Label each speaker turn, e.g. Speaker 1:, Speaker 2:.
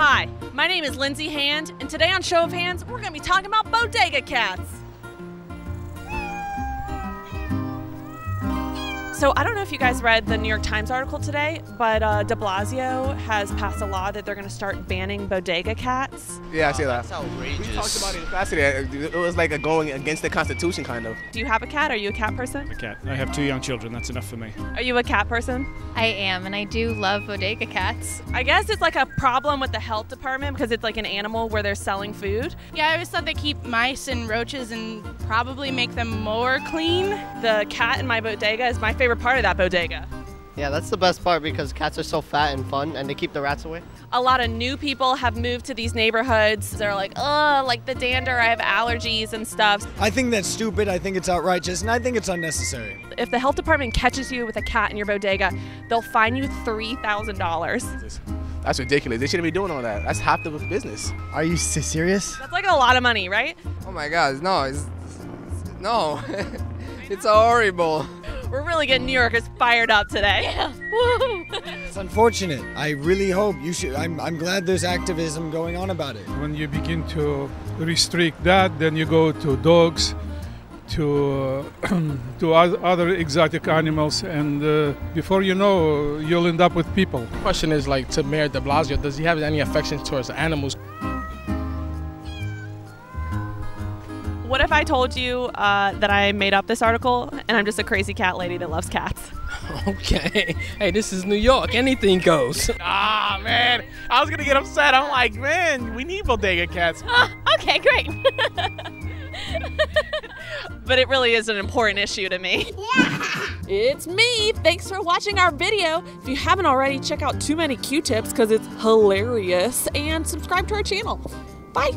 Speaker 1: Hi, my name is Lindsay Hand, and today on Show of Hands, we're going to be talking about bodega cats. So I don't know if you guys read the New York Times article today, but uh, De Blasio has passed a law that they're going to start banning bodega cats.
Speaker 2: Yeah, I see that.
Speaker 3: That's outrageous.
Speaker 2: We talked about it in class today. It was like a going against the Constitution, kind of.
Speaker 1: Do you have a cat? Are you a cat person?
Speaker 4: A cat. I have two young children. That's enough for me.
Speaker 1: Are you a cat person?
Speaker 5: I am, and I do love bodega cats.
Speaker 1: I guess it's like a problem with the health department because it's like an animal where they're selling food.
Speaker 6: Yeah, I always thought they keep mice and roaches and probably make them more clean.
Speaker 1: The cat in my bodega is my favorite part of that bodega.
Speaker 3: Yeah, that's the best part because cats are so fat and fun and they keep the rats away.
Speaker 1: A lot of new people have moved to these neighborhoods. They're like, oh, like the dander, I have allergies and stuff.
Speaker 7: I think that's stupid. I think it's outrageous, and I think it's unnecessary.
Speaker 1: If the health department catches you with a cat in your bodega, they'll fine you $3,000.
Speaker 2: That's ridiculous. They shouldn't be doing all that. That's half the business.
Speaker 8: Are you serious?
Speaker 1: That's like a lot of money, right?
Speaker 9: Oh my God, no, it's no, it's horrible.
Speaker 1: We're really getting New Yorkers fired up today. Woo!
Speaker 7: It's unfortunate. I really hope you should. I'm, I'm glad there's activism going on about it.
Speaker 4: When you begin to restrict that, then you go to dogs, to uh, to other exotic animals, and uh, before you know, you'll end up with people.
Speaker 10: question is like to Mayor de Blasio, does he have any affection towards animals?
Speaker 1: What if I told you uh, that I made up this article and I'm just a crazy cat lady that loves cats?
Speaker 10: Okay. Hey, this is New York. Anything goes.
Speaker 2: Ah, man. I was going to get upset. I'm like, man, we need bodega cats.
Speaker 1: okay, great. but it really is an important issue to me. Yeah. It's me. Thanks for watching our video. If you haven't already, check out Too Many Q-Tips because it's hilarious and subscribe to our channel. Bye.